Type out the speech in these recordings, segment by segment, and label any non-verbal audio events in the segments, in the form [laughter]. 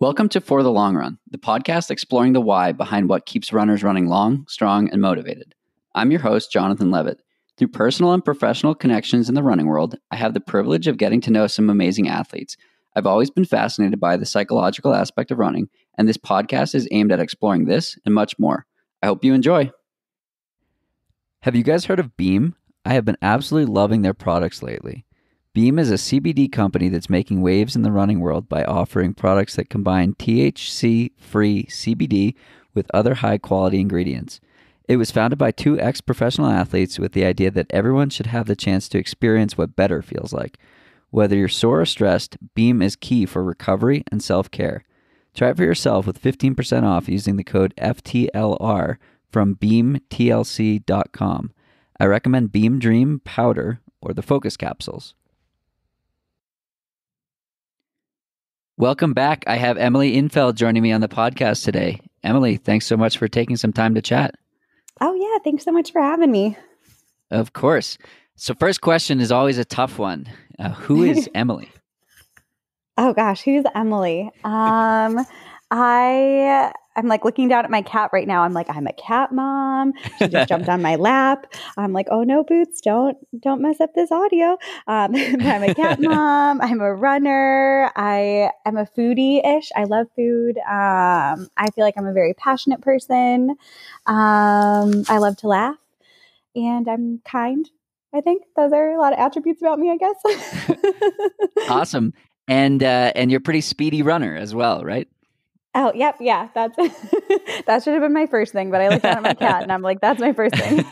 Welcome to For the Long Run, the podcast exploring the why behind what keeps runners running long, strong, and motivated. I'm your host, Jonathan Levitt. Through personal and professional connections in the running world, I have the privilege of getting to know some amazing athletes. I've always been fascinated by the psychological aspect of running, and this podcast is aimed at exploring this and much more. I hope you enjoy. Have you guys heard of Beam? I have been absolutely loving their products lately. Beam is a CBD company that's making waves in the running world by offering products that combine THC free CBD with other high quality ingredients. It was founded by two ex professional athletes with the idea that everyone should have the chance to experience what better feels like. Whether you're sore or stressed, Beam is key for recovery and self care. Try it for yourself with 15% off using the code FTLR from beamtlc.com. I recommend Beam Dream Powder or the Focus Capsules. Welcome back. I have Emily Infeld joining me on the podcast today. Emily, thanks so much for taking some time to chat. Oh, yeah. Thanks so much for having me. Of course. So, first question is always a tough one. Uh, who is [laughs] Emily? oh gosh, who's Emily? Um, I I'm like looking down at my cat right now. I'm like, I'm a cat mom. She just jumped on my lap. I'm like, oh no, Boots, don't don't mess up this audio. Um, [laughs] I'm a cat [laughs] mom. I'm a runner. I I'm a foodie ish. I love food. Um, I feel like I'm a very passionate person. Um, I love to laugh, and I'm kind. I think those are a lot of attributes about me. I guess. [laughs] awesome, and uh, and you're a pretty speedy runner as well, right? Oh, yep, yeah. That's [laughs] that should have been my first thing, but I looked down at my cat and I'm like, that's my first thing.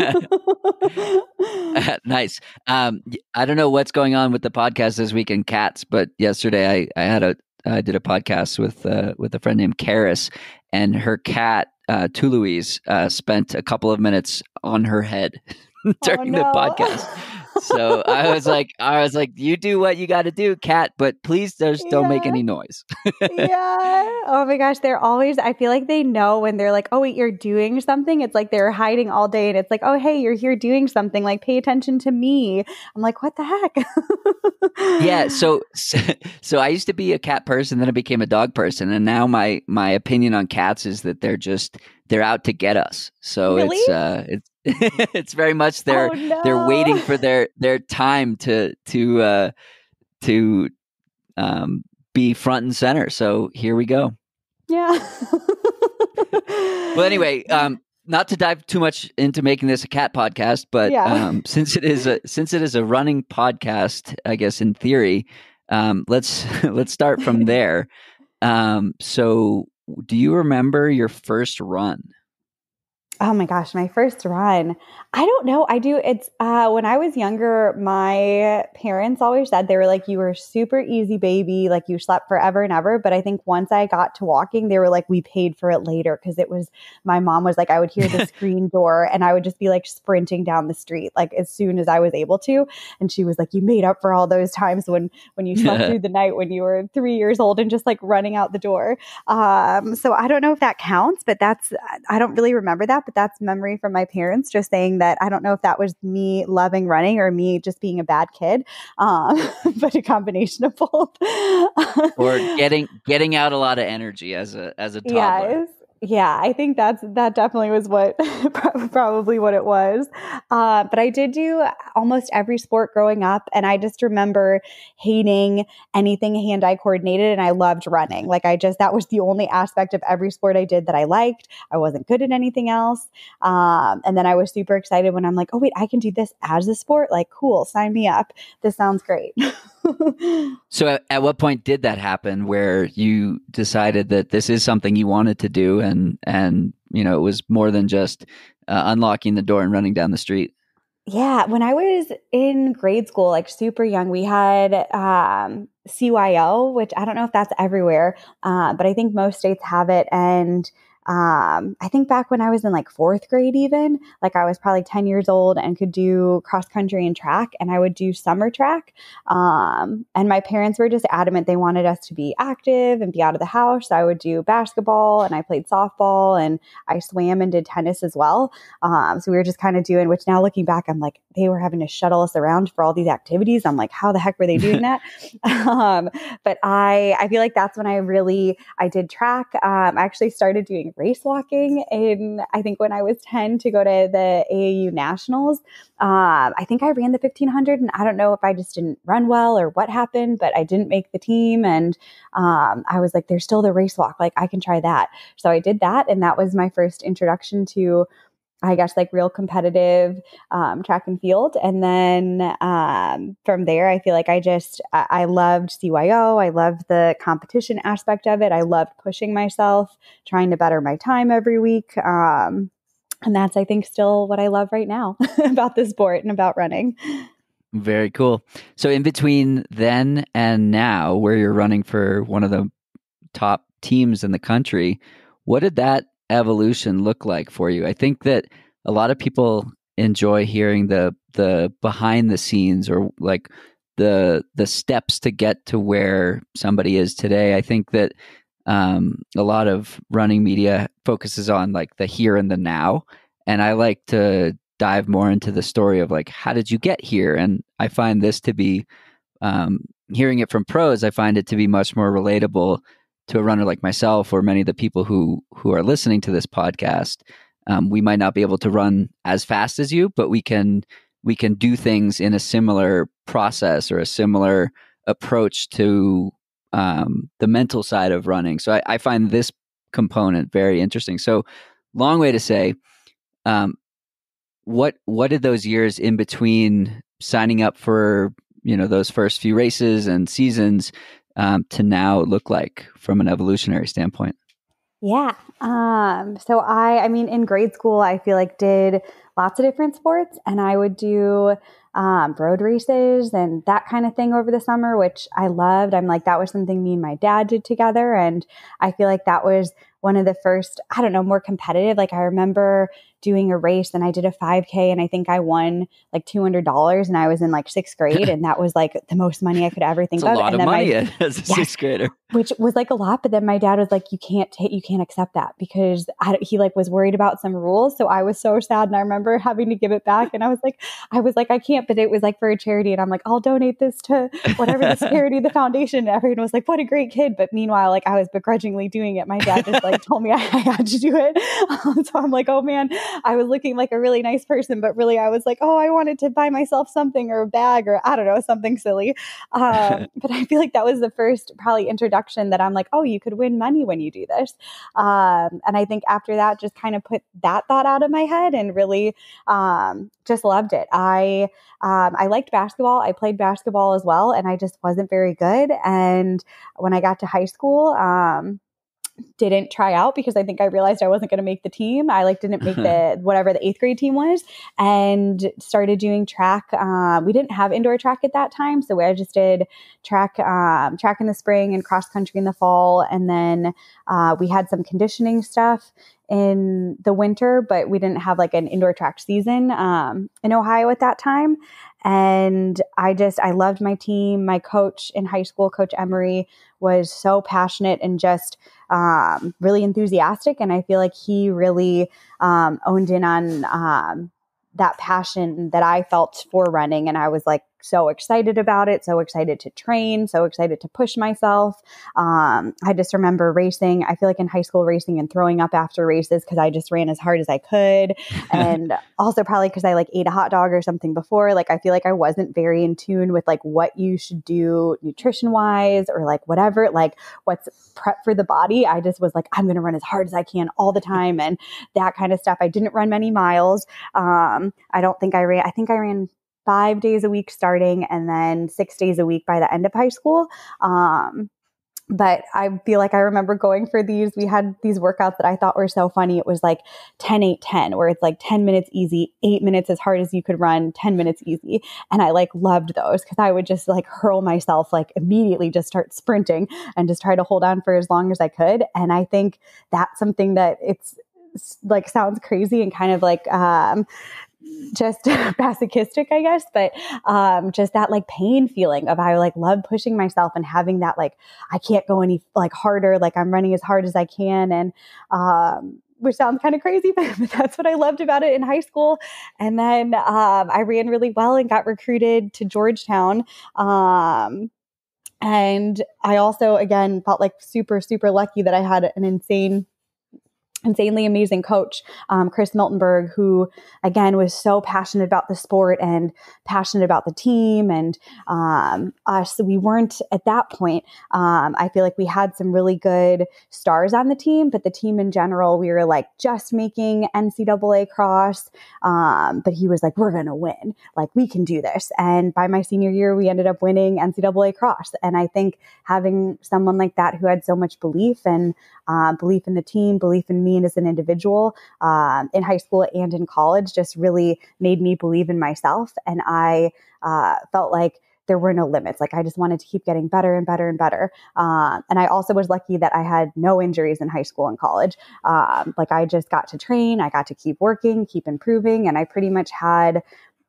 [laughs] nice. Um, I don't know what's going on with the podcast this week in cats, but yesterday I, I had a I did a podcast with uh, with a friend named Karis, and her cat uh, Toulouse uh, spent a couple of minutes on her head [laughs] during oh, no. the podcast so I was [laughs] like, I was like, you do what you got to do, cat, but please just don't make any noise. [laughs] yeah. Oh my gosh, they're always. I feel like they know when they're like, oh wait, you're doing something. It's like they're hiding all day, and it's like, oh hey, you're here doing something. Like pay attention to me. I'm like, what the heck? yeah. So, [laughs] so, so I used to be a cat person, then I became a dog person, and now my my opinion on cats is that they're just they're out to get us. So really? it's uh it's [laughs] it's very much they're oh, no. they're waiting for their their time to to uh to um be front and center. So here we go. Yeah. well anyway, [laughs] um not to dive too much into making this a cat podcast, but yeah. um, [laughs] since it is a since it is a running podcast, I guess in theory, um, let's let's start from there. Um, so, do you remember your first run? Oh my gosh, my first run. I don't know. I do. It's uh, when I was younger, my parents always said they were like, you were super easy baby, like you slept forever and ever. But I think once I got to walking, they were like, we paid for it later because it was my mom was like, I would hear the [laughs] screen door and I would just be like sprinting down the street like as soon as I was able to. And she was like, you made up for all those times when when you slept through the night when you were three years old and just like running out the door. Um, so I don't know if that counts, but that's I don't really remember that but that's memory from my parents just saying that I don't know if that was me loving running or me just being a bad kid, um, [laughs] but a combination of both. or [laughs] getting getting out a lot of energy as a as a toddler. Yes yeah, I think that's that definitely was what [laughs] probably what it was. Uh, but I did do almost every sport growing up, and I just remember hating anything hand-eye coordinated, and I loved running. Like I just that was the only aspect of every sport I did that I liked. I wasn't good at anything else, um, and then I was super excited when I'm like, oh wait, I can do this as a sport. Like, cool, sign me up. This sounds great. [laughs] [laughs] so at, at, what point did that happen where you decided that this is something you wanted to do and and you know it was more than just uh, unlocking the door and running down the street? Yeah when i was in grade school like super young we had um, cyo which i don't know if that's everywhere uh, but i think most states have it. And um, I think back when I was in like fourth grade, even like I was probably 10 years old and could do cross country and track, and I would do summer track. Um, and my parents were just adamant they wanted us to be active and be out of the house. So I would do basketball and I played softball and I swam and did tennis as well. Um, so we were just kind of doing, which now looking back, I'm like, they were having to shuttle us around for all these activities. I'm like, how the heck were they doing that? [laughs] um, but I, I feel like that's when I really, I did track. Um, I actually started doing race walking in, I think when I was 10 to go to the AAU nationals. Um, I think I ran the 1500 and I don't know if I just didn't run well or what happened, but I didn't make the team. And um, I was like, there's still the race walk. Like I can try that. So I did that. And that was my first introduction to I guess like real competitive um, track and field. And then um, from there, I feel like I just, I, loved CYO. I loved the competition aspect of it. I loved pushing myself, trying to better my time every week. Um, and that's, I think, still what I love right now [laughs] about the sport and about running. Very cool. So, in between then and now, where you're running for one of the top teams in the country, what did that evolution look like for you? I think that a lot of people enjoy hearing the the behind the scenes or like the the steps to get to where somebody is today. I think that um, a lot of running media focuses on like the here and the now, and I like to dive more into the story of like how did you get here? And I find this to be um, hearing it from pros. I find it to be much more relatable to a runner like myself or many of the people who who are listening to this podcast um, we might not be able to run as fast as you but we can we can do things in a similar process or a similar approach to um, the mental side of running. So I, I, find this component very interesting. So long way to say um, what what did those years in between signing up for you know those first few races and seasons um, to now look like from an evolutionary standpoint? Yeah. Um, so I, I mean, in grade school, I feel like did lots of different sports, and I would do um, road races and that kind of thing over the summer, which I loved. I'm like, that was something me and my dad did together, and I feel like that was one of the first, I don't know, more competitive. Like I remember doing a race and I did a 5K and I think I won like $200 and I was in like sixth grade [laughs] and that was like the most money I could ever think of. A lot and of money my, [laughs] as a yeah, sixth grader. Which was like a lot, but then my dad was like, you can't take, you can't accept that because I, he like was worried about some rules. So I was so sad and I remember having to give it back and I was like, I was like, I can't, but it was like for a charity and I'm like, I'll donate this to whatever the [laughs] charity, the foundation. And everyone was like, what a great kid. But meanwhile, like I was begrudgingly doing it. My dad just like told me I, I had to do it. Um, so I'm like, oh man, I was looking like a really nice person, but really I was like, oh, I wanted to buy myself something or a bag or I don't know, something silly. Um, [laughs] but I feel like that was the first probably introduction that I'm like, oh, you could win money when you do this. Um, and I think after that, just kind of put that thought out of my head and really um, just loved it. I um, I liked basketball. I played basketball as well, and I just wasn't very good. And when I got to high school, um, didn't try out because I think I realized I wasn't going to make the team. I like didn't make the [laughs] whatever the eighth grade team was, and started doing track. Um, we didn't have indoor track at that time, so I just did track um, track in the spring and cross country in the fall, and then uh, we had some conditioning stuff in the winter, but we didn't have like an indoor track season um, in Ohio at that time. And I just, I loved my team. My coach in high school, Coach Emery, was so passionate and just um, really enthusiastic. And I feel like he really um, owned in on um, that passion that I felt for running. And I was like, so excited about it, so excited to train, so excited to push myself. Um, I just remember racing. I feel like in high school racing and throwing up after races because I just ran as hard as I could. [laughs] and also probably because I like ate a hot dog or something before. Like I feel like I wasn't very in tune with like what you should do nutrition wise or like whatever, like what's prep for the body. I just was like, I'm going to run as hard as I can all the time and that kind of stuff. I didn't run many miles. Um, I don't think I ran, I think I ran five days a week starting and then six days a week by the end of high school. Um, but I feel like I remember going for these. We had these workouts that I thought were so funny. It was like 10, 8, 10, where it's like 10 minutes easy, eight minutes as hard as you could run, 10 minutes easy. And I like loved those because I would just like hurl myself, like immediately just start sprinting and just try to hold on for as long as I could. And I think that's something that it's like sounds crazy and kind of like um, just [laughs] masochistic, I guess, but um, just that like pain feeling of I like love pushing myself and having that like I can't go any like harder, like I'm running as hard as I can, and um, which sounds kind of crazy, but, [laughs] but, that's what I loved about it in high school. And then um, I ran really well and got recruited to Georgetown. Um, and I also, again, felt like super, super lucky that I had an insane insanely amazing coach, um, Chris Miltenberg, who again was so passionate about the sport and passionate about the team and um, us. We weren't at that point. Um, I feel like we had some really good stars on the team, but the team in general, we were like just making NCAA cross. Um, but he was like, "We're gonna win. Like we can do this." And by my senior year, we ended up winning NCAA cross. And I think having someone like that who had so much belief and uh, belief in the team, belief in me and as an individual um, in high school and in college just really made me believe in myself. And I uh, felt like there were no limits. Like I just wanted to keep getting better and better and better. Um, and I also was lucky that I had no injuries in high school and college. Um, like I just got to train, I got to keep working, keep improving, and I pretty much had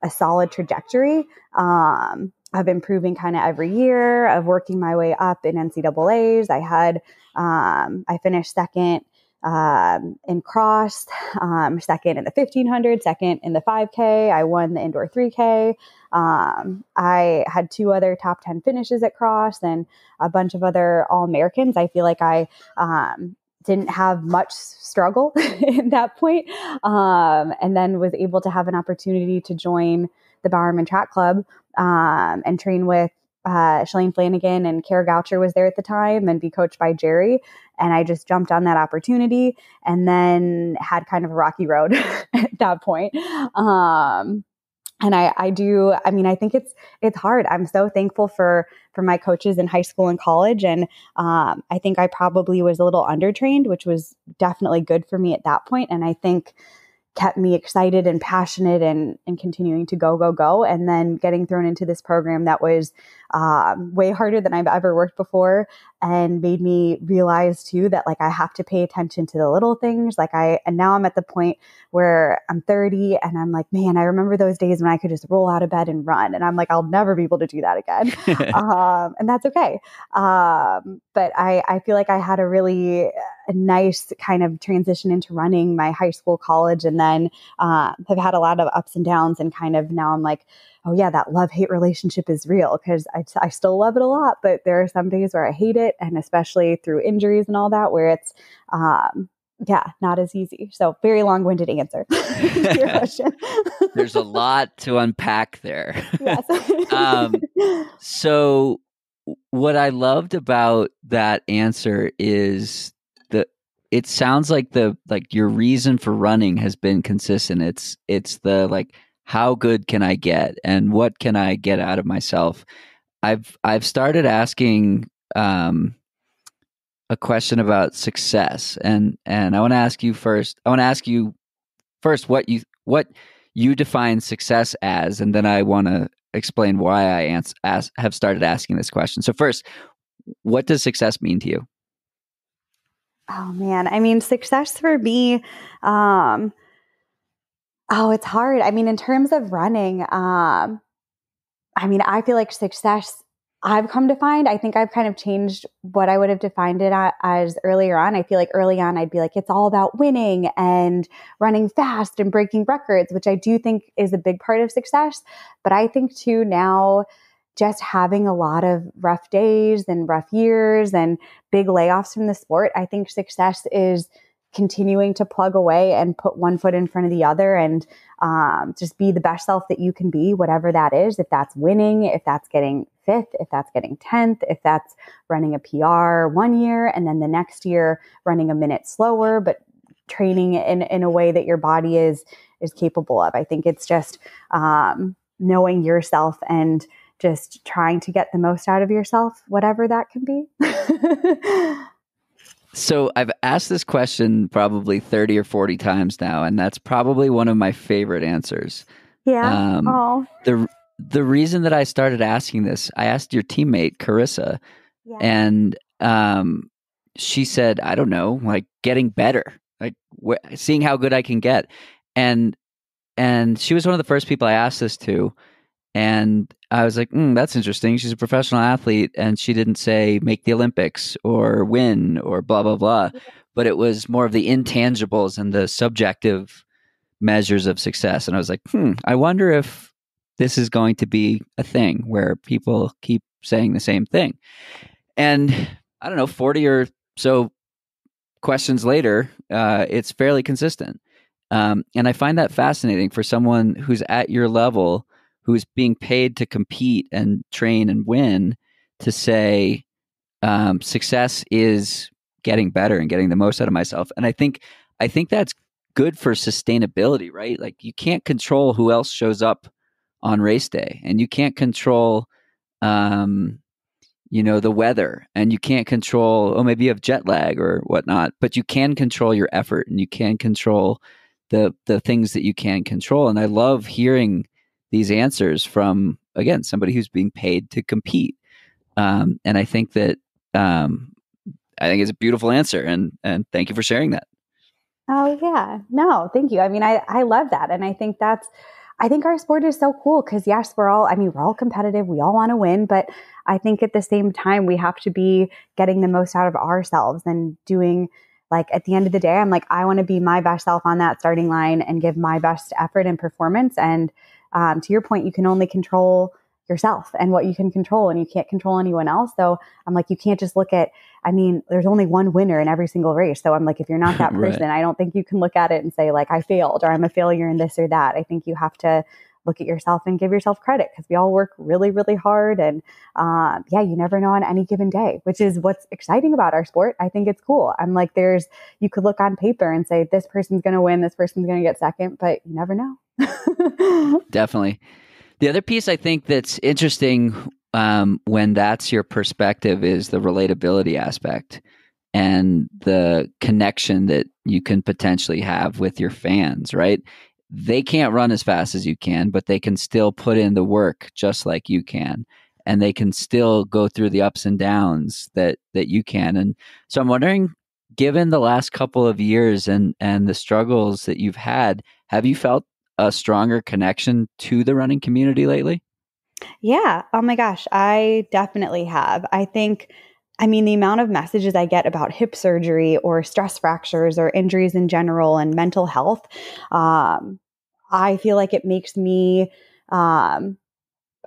a solid trajectory um, of improving kind of every year, of working my way up in NCAA's. I had um, I finished second um, in cross, um, second in the 1500, second in the 5K. I won the indoor 3K. Um, I had two other top 10 finishes at cross and a bunch of other All Americans. I feel like I um, didn't have much struggle [laughs] at that point, um, and then was able to have an opportunity to join the Bowerman Track Club um, and train with uh, Shalane Flanagan and Kara Goucher was there at the time and be coached by Jerry. And I just jumped on that opportunity and then had kind of a rocky road [laughs] at that point. Um, and I, I do, I mean, I think it's, it's hard. I'm so thankful for, for my coaches in high school and college. And, um, I think I probably was a little undertrained, which was definitely good for me at that. And I think, kept me excited and passionate and, and continuing to go, go, go. And then getting thrown into this program that was um, way harder than I've ever worked before and made me realize too that like I have to pay attention to the little things. Like I, and now I'm at the point where I'm 30 and I'm like, man, I remember those days when I could just roll out of bed and run. And I'm like, I'll never be able to do that again. [laughs] um, and that's okay. Um, but I, I feel like I had a really a nice kind of transition into running my high school, college, and then uh, have had a lot of ups and downs. And kind of now I'm like, oh yeah, that love hate relationship is real because I, I still love it a lot, but there are some days where I hate it, and especially through injuries and all that, where it's um, yeah, not as easy. So very long winded answer [laughs] to your [laughs] question. There's a lot to unpack there. Yes. [laughs] um, so what I loved about that answer is the it sounds like the like your reason for running has been consistent. It's it's the like how good can I get and what can I get out of myself? I've I've started asking um, a question about success and and I want to ask you first. I want to ask you first what you what you define success as and then I want to explain why I ans- have started asking this question. So first, what does success mean to you? Oh man, I mean success for me um Oh, it's hard. I mean, in terms of running, um, I mean, I feel like success I've come to find, I think I've kind of changed what I would have defined it as earlier on. I feel like early on, I'd be like, it's all about winning and running fast and breaking records, which I do think is a big part of success. But I think too now, just having a lot of rough days and rough years and big layoffs from the sport, I think success is continuing to plug away and put one foot in front of the other and um, just be the best self that you can be, whatever that is. If that's winning, if that's getting fifth, if that's getting 10th, if that's running a PR one year and then the next year running a minute slower, but training in, in a way that your body is is capable of. I think it's just um, knowing yourself and just trying to get the most out of yourself, whatever that can be. [laughs] So I've asked this question probably 30 or 40 times now, and that's probably one of my favorite answers. Yeah. Um, oh. The the reason that I started asking this, I asked your teammate Karissa, yeah. and um, she said, "I don't know, like getting better, like wh- seeing how good I can get," and and she was one of the first people I asked this to, and I was like, mm, that's interesting. She's a professional athlete and she didn't say make the Olympics or win or blah, blah, blah. but it was more of the intangibles and the subjective measures of success. And I was like, hmm, I wonder if this is going to be a thing where people keep saying the same thing. And I don't know, 40 or so questions later, uh, it's fairly consistent. Um, and I find that fascinating for someone who's at your level, who's being paid to compete and train and win, to say um, success is getting better and getting the most out of myself. And I think I think that's good for sustainability, right? Like you can't control who else shows up on race day, and you can't control, um, you know, the weather, and you can't control. Oh, maybe you have jet lag or whatnot, but you can control your effort, and you can control the the things that you can control. And I love hearing these answers from again somebody who's being paid to compete. Um, and I think that um, I think it's a beautiful answer, and and thank you for sharing that. Oh yeah, no, thank you. I mean, I I love that, and I think that's. I think our sport is so cool because yes, we're all. I mean, we're all competitive. We all want to win, but I think at the same time we have to be getting the most out of ourselves and doing like at the end of the day, I'm like, I want to be my best self on that starting line and give my best effort and performance. And um, to your point, you can only control yourself and what you can control, and you can't control anyone else. So I'm like, you can't just look at, I mean, there's only one winner in every single race. So I'm like, if you're not [laughs] that person, right. I don't think you can look at it and say, like, I failed or I'm a failure in this or that. I think you have to look at yourself and give yourself credit because we all work really, really hard. And uh, yeah, you never know on any given day, which is what's exciting about our sport. I think it's cool. I'm like, there's, you could look on paper and say, this person's going to win, this person's going to get second, but you never know. [laughs] Definitely. The other piece I think that's interesting um, when that's your perspective is the relatability aspect and the connection that you can potentially have with your fans, right? They can't run as fast as you can, but they can still put in the work just like you can. And they can still go through the ups and downs that that you can. And so I'm wondering, given the last couple of years and and the struggles that you've had, have you felt a stronger connection to the running community lately? Yeah. Oh my gosh, I definitely have. I think I mean, the amount of messages I get about hip surgery or stress fractures or injuries in general and mental health, um, I feel like it makes me um,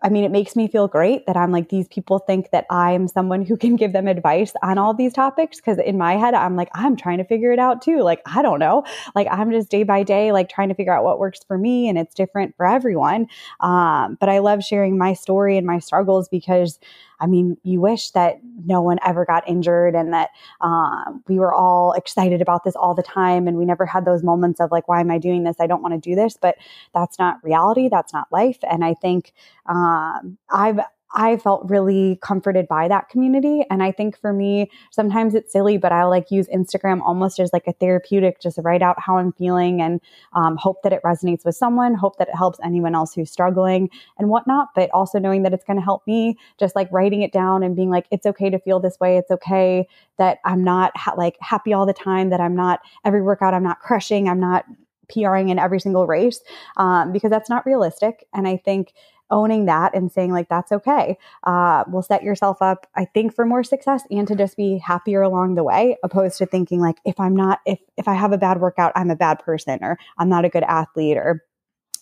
I mean, it makes me feel great that I'm like, these people think that I'm someone who can give them advice on all these topics. Cause in my head, I'm like, I'm trying to figure it out too. Like, I don't know. Like, I'm just day by day, like trying to figure out what works for me and it's different for everyone. Um, but I love sharing my story and my struggles because I mean, you wish that no one ever got injured and that um, we were all excited about this all the time and we never had those moments of like, why am I doing this? I don't want to do this. But that's not reality. That's not life. And I think um, I've I felt really comforted by that community. And I think for me, sometimes it's silly, but I like use Instagram almost as like a therapeutic, just write out how I'm feeling and um, hope that it resonates with someone, hope that it helps anyone else who's struggling and whatnot. But also knowing that it's going to help me, just like writing it down and being like, it's okay to feel this way. It's okay that I'm not ha- like happy all the time, that I'm not every workout, I'm not crushing, I'm not PRing in every single race um, because that's not realistic. And I think owning that and saying like that's okay. Uh, will set yourself up i think for more success and to just be happier along the way opposed to thinking like if i'm not if if i have a bad workout i'm a bad person or i'm not a good athlete or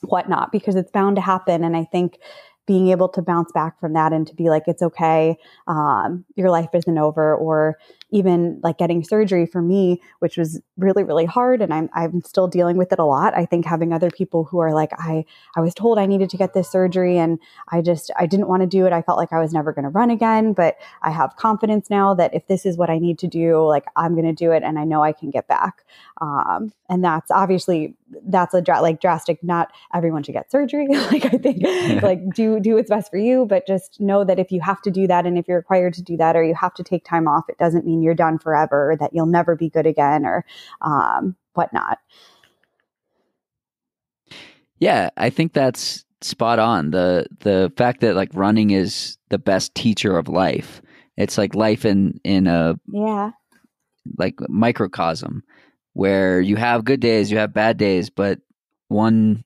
whatnot because it's bound to happen. And i think being able to bounce back from that and to be like it's okay um, your life isn't over or even like getting surgery for me, which was really, really hard. And I'm, I'm still dealing with it a lot. I think having other people who are like, I, I was told I needed to get this surgery and I just, I didn't want to do it. I felt like I was never going to run again, but I have confidence now that if this is what I need to do, like I'm going to do it and I know I can get back. Um, and that's obviously, that's a dra- like drastic, not everyone should get surgery. [laughs] like I think like do, do what's best for you, but just know that if you have to do that and if you're required to do that or you have to take time off, it doesn't mean you're done forever, that you'll never be good again, or um, whatnot. Yeah, I think that's spot on. The the fact that like running is the best teacher of life. It's like life in in a yeah like microcosm where you have good days, you have bad days, but one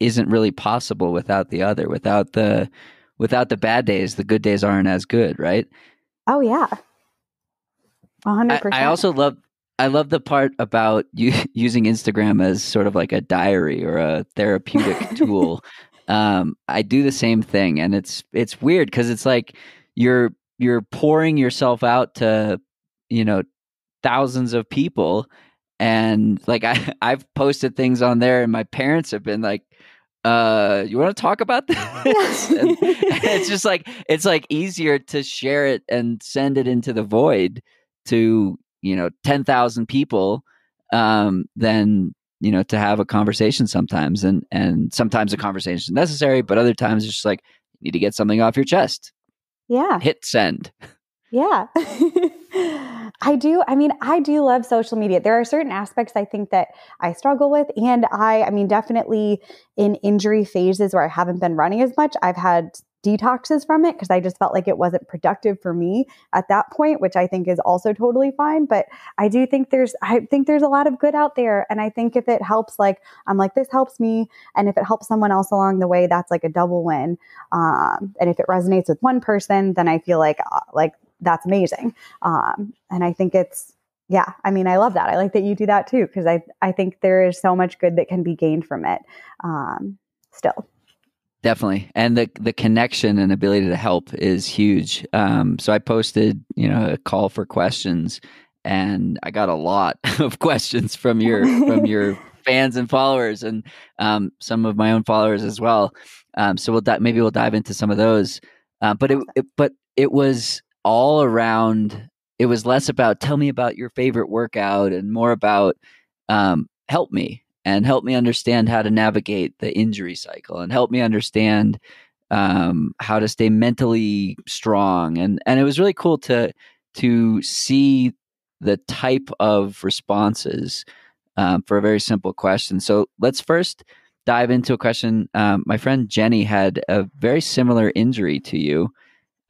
isn't really possible without the other. Without the without the bad days, the good days aren't as good, right? Oh yeah. 100%. I, I also love I love the part about you [laughs] using Instagram as sort of like a diary or a therapeutic [laughs] tool. Um, I do the same thing, and it's it's weird because it's like you're you're pouring yourself out to you know thousands of people, and like [laughs] I I've posted things on there, and my parents have been like, uh you want to talk about this and, and it's just like it's like easier to share it and send it into the void to you know 10,000 people um than you know to have a conversation sometimes and and sometimes a conversation is necessary but other times it's just like you need to get something off your chest yeah hit send yeah [laughs] I do. I mean, I do love social media. There are certain aspects I think that I struggle with. And I, I mean, definitely in injury phases where I haven't been running as much, I've had detoxes from it because I just felt like it wasn't productive for me at that point, which I think is also totally fine. But I do think there's, I think there's a lot of good out there. And I think if it helps, like, I'm like, this helps me. And if it helps someone else along the way, that's like a double win. Um, and if it resonates with one person, then I feel like, uh, like that's amazing. Um, and I think it's, yeah, I mean, I love that. I like that you do that too, because I, I think there is so much good that can be gained from it um, still. Definitely. And the, the connection and ability to help is huge. Um, so I posted, you know, a call for questions and I got a lot [laughs] of questions from your, from [laughs] your fans and followers and um, some of my own followers as well. Um, so we'll di- maybe we'll dive into some of those. Uh, but it, it, but it was all around it was less about tell me about your favorite workout and more about um, help me and help me understand how to navigate the injury cycle and help me understand um, how to stay mentally strong. And and it was really cool to to see the type of responses um, for a very simple question. So let's first dive into a question um, my friend jenny had a very similar injury to you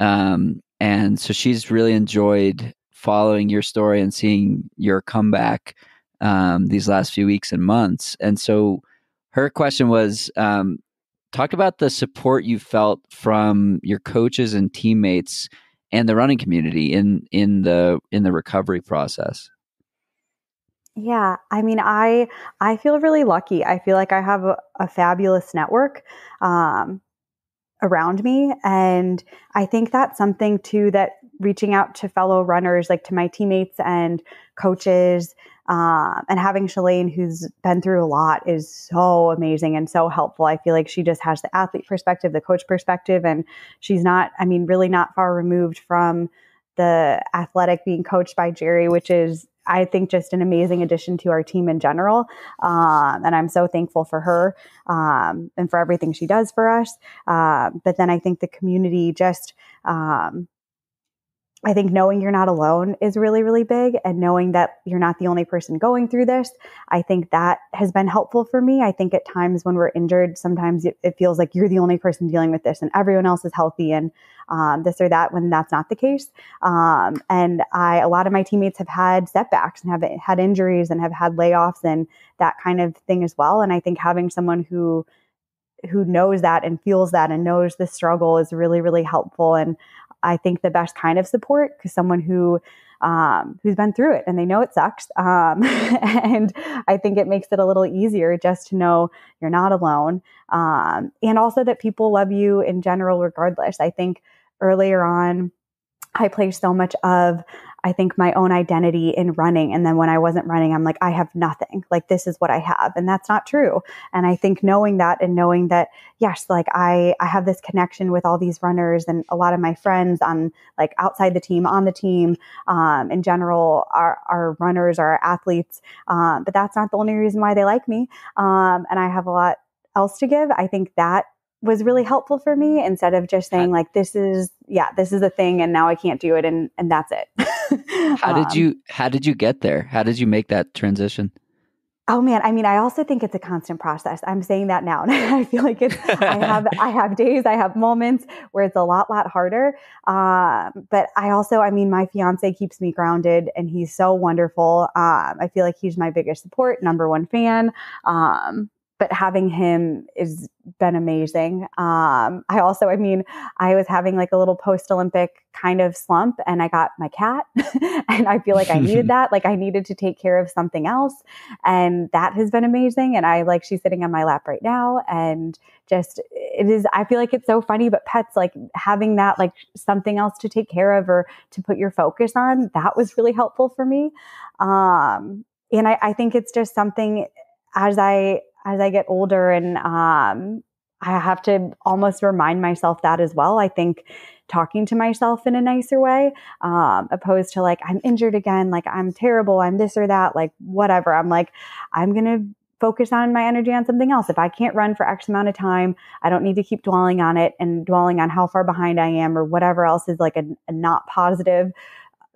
um, and so she's really enjoyed following your story and seeing your comeback um, these last few weeks and months. And so her question was um, talk about the support you felt from your coaches and teammates and the running community in in the in the recovery process. Yeah, I mean, I I feel really lucky. I feel like I have a, a fabulous network. Um, around me. And I think that's something too that reaching out to fellow runners, like to my teammates and coaches, um, and having Shalane, who's been through a lot, is so amazing and so helpful. I feel like she just has the athlete perspective, the coach perspective, and she's not, I mean, really not far removed from the athletic being coached by Jerry, which is I think just an amazing addition to our team in general. Um, and I'm so thankful for her um, and for everything she does for us. Uh, but then I think the community just, um, I think knowing you're not alone is really, really big. And knowing that you're not the only person going through this, I think that has been helpful for me. I think at times when we're injured, sometimes it, it feels like you're the only person dealing with this and everyone else is healthy and um, this or that when that's not the case. Um, and I, a lot of my teammates have had setbacks and have had injuries and have had layoffs and that kind of thing as well. And I think having someone who, who knows that and feels that and knows the struggle is really really helpful and I think the best kind of support because someone who um, who's been through it and they know it sucks. Um, [laughs] and I think it makes it a little easier just to know you're not alone. Um, and also that people love you in general, regardless. I think earlier on, I placed so much of I think my own identity in running. And then when I wasn't running, I'm like, I have nothing. Like, this is what I have. And that's not true. And I think knowing that and knowing that, yes, like I, I have this connection with all these runners and a lot of my friends on like outside the team, on the team, um, in general, are, are runners, are athletes. Um, but that's not the only reason why they like me. Um, and I have a lot else to give. I think that was really helpful for me instead of just saying like this is yeah this is a thing and now i can't do it and and that's it. [laughs] How um, did you how did you get there? How did you make that transition? Oh man. I mean i also think it's a constant process. I'm saying that now. [laughs] I feel like it's i have i have [laughs] days i have moments where it's a lot lot harder. Um, but i also i mean my fiance keeps me grounded and he's so wonderful. Um, i feel like he's my biggest support number one fan. Um, but having him has been amazing. Um, I also, I mean, I was having like a little post Olympic kind of slump and I got my cat [laughs] and I feel like I needed [laughs] that. Like I needed to take care of something else. And that has been amazing. And I like, she's sitting on my lap right now and just, it is, I feel like it's so funny, but pets like having that, like something else to take care of or to put your focus on, that was really helpful for me. Um, and I, I think it's just something as I as I get older and um, I have to almost remind myself that as well. I think talking to myself in a nicer way, um, opposed to like, I'm injured again, like I'm terrible, I'm this or that, like whatever. I'm like, I'm going to focus on my energy on something else. If I can't run for X amount of time, I don't need to keep dwelling on it and dwelling on how far behind I am or whatever else is like a, a not positive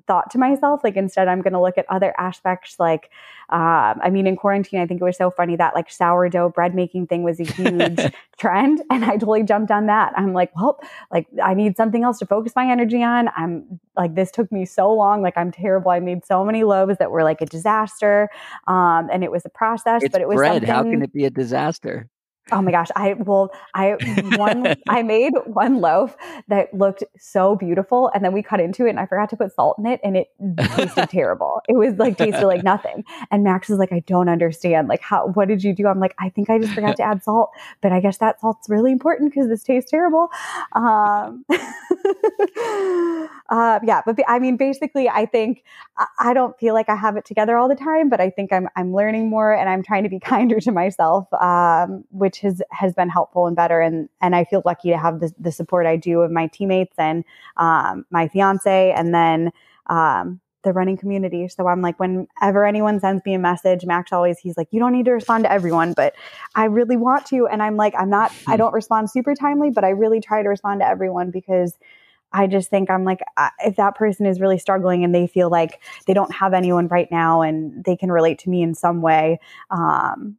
thought to myself. Like instead, I'm going to look at other aspects. Like, um, I mean, in quarantine, I think it was so funny that like sourdough bread making thing was a huge [laughs] trend, and I totally jumped on that. I'm like, well, like I need something else to focus my energy on. I'm like, this took me so long. Like I'm terrible. I made so many loaves that were like a disaster, um, and it was a process. It's but it was bread. How can it be a disaster? Oh my gosh. I well, I one I [laughs] made one loaf that looked so beautiful and then we cut into it and I forgot to put salt in it and it tasted [laughs] terrible. It was like tasted like nothing. And Max is like, I don't understand. Like how what did you do? I'm like, I think I just forgot to add salt, but I guess that salt's really important because this tastes terrible. Um, uh, [laughs] yeah, but I mean basically I think I, I don't feel like I have it together all the time, but I think I'm I'm learning more and I'm trying to be kinder to myself. Um, which has has been helpful and better. And and I feel lucky to have the, the support I do of my teammates and um, my fiance, and then um, the running community. So I'm like, whenever anyone sends me a message, Max always he's like, you don't need to respond to everyone, but I really want to. And I'm like, I'm not, I hmm. don't respond super timely, but I really try to respond to everyone because. I just think I'm like, if that person is really struggling and they feel like they don't have anyone right now and they can relate to me in some way, um,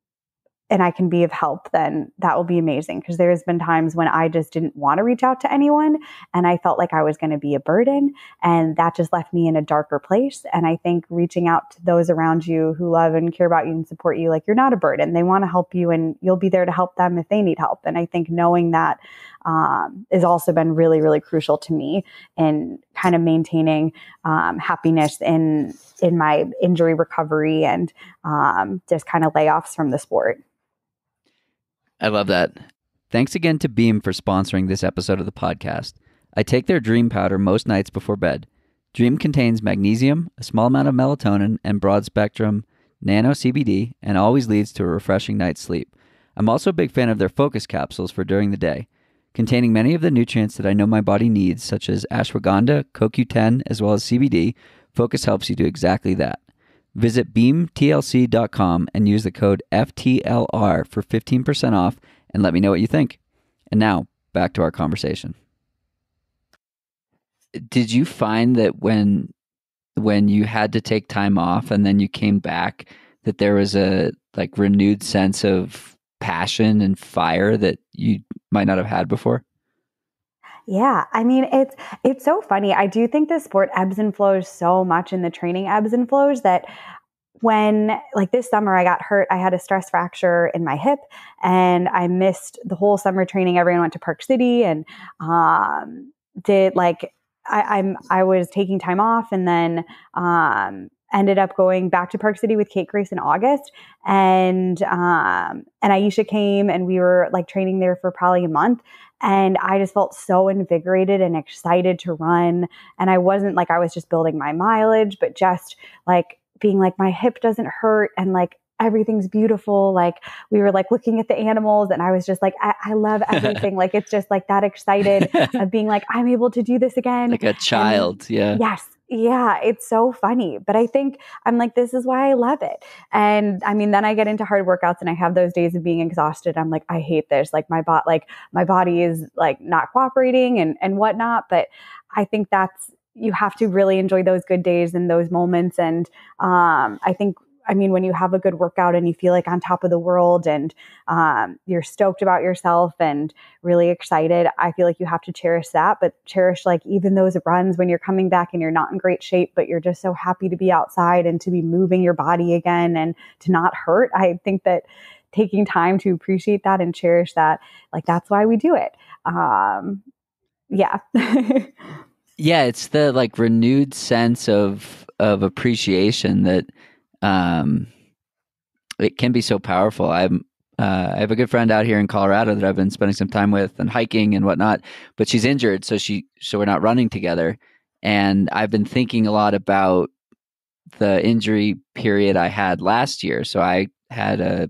and I can be of help, then that will be amazing. Because there's been times when I just didn't want to reach out to anyone and I felt like I was going to be a burden. And that just left me in a darker place. And I think reaching out to those around you who love and care about you and support you, like you're not a burden. They want to help you and you'll be there to help them if they need help. And I think knowing that um, has also been really, really crucial to me in kind of maintaining um, happiness in in my injury recovery and um, just kind of layoffs from the sport. I love that. Thanks again to Beam for sponsoring this episode of the podcast. I take their Dream Powder most nights before bed. Dream contains magnesium, a small amount of melatonin, and broad spectrum nano CBD, and always leads to a refreshing night's sleep. I'm also a big fan of their focus capsules for during the day, containing many of the nutrients that I know my body needs, such as ashwagandha, CoQ10, as well as CBD. Focus helps you do exactly that. Visit beamtlc.com and use the code FTLR for 15% off and let me know what you think. And now, back to our conversation. Did you find that when when you had to take time off and then you came back that there was a like renewed sense of passion and fire that you might not have had before? Yeah, I mean it's it's so funny. I do think the sport ebbs and flows so much in the training ebbs and flows that when like this summer I got hurt, I had a stress fracture in my hip and I missed the whole summer training. Everyone went to Park City and um, did like I, I'm I was taking time off and then um, ended up going back to Park City with Kate Grace in August, and um, and Aisha came, and we were like training there for probably a month, and I just felt so invigorated and excited to run. And I wasn't like I was just building my mileage, but just like being like, my hip doesn't hurt and like everything's beautiful. Like we were like looking at the animals and I was just like, I, I love [laughs] everything. like it's just like that excited [laughs] of being like, I'm able to do this again. Like a child. And, yeah. Yes. Yeah, it's so funny. But I think I'm like, this is why I love it. And I mean, then I get into hard workouts and I have those days of being exhausted. I'm like, I hate this. Like my bot, like my body is like not cooperating and, and whatnot. But I think that's, you have to really enjoy those good days and those moments. And um, I think I mean, when you have a good workout and you feel like on top of the world and um, you're stoked about yourself and really excited, I feel like you have to cherish that, but cherish like even those runs when you're coming back and you're not in great shape, but you're just so happy to be outside and to be moving your body again and to not hurt. I think that taking time to appreciate that and cherish that. Like that's why we do it. Um, yeah. [laughs] yeah, it's the like renewed sense of of appreciation that um it can be so powerful. I'm uh, I have a good friend out here in Colorado that I've been spending some time with and hiking and whatnot, but she's injured, so she so we're not running together. And I've been thinking a lot about the injury period I had last year. So I had a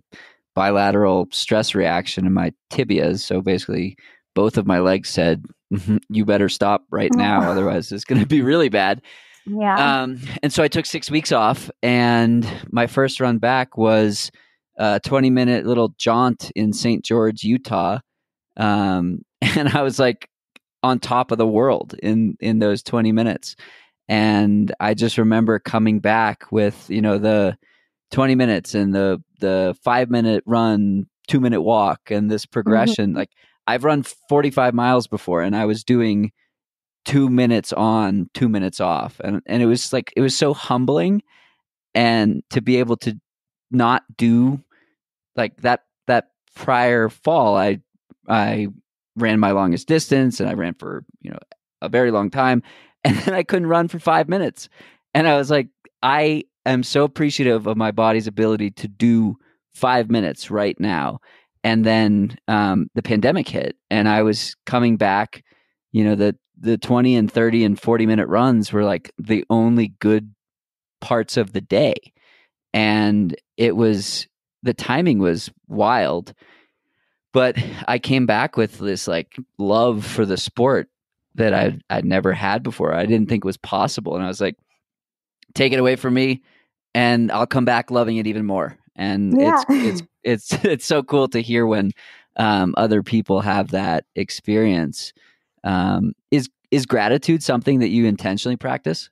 bilateral stress reaction in my tibias. So basically, both of my legs said, mm-hmm, "You better stop right now, [laughs] otherwise it's going to be really bad." Yeah. Um, and so I took six weeks off, and my first run back was a 20 minute little jaunt in St. George, Utah. Um, [laughs] and I was like on top of the world in in those 20 minutes. And I just remember coming back with, you know, the 20 minutes and the the 5 minute run, 2 minute walk and this mm-hmm. progression. Mm-hmm. Like I've run 45 miles before and I was doing 2 minutes on, 2 minutes off. And and it was like it was so humbling and to be able to not do like that that prior fall I I ran my longest distance and I ran for, you know, a very long time [laughs] and then I couldn't run for 5 minutes. And I was like I am so appreciative of my body's ability to do 5 minutes right now. And then um, the pandemic hit and I was coming back, you know, the the 20 and 30 and 40 minute runs were like the only good parts of the day. And it was the timing was wild. But I came back with this like love for the sport that I'd, I'd never had before. I didn't think it was possible. And I was like, take it away from me and I'll come back loving it even more. And yeah. it's, it's, it's, [laughs] it's so cool to hear when um, other people have that experience. Um, is, is gratitude something that you intentionally practice?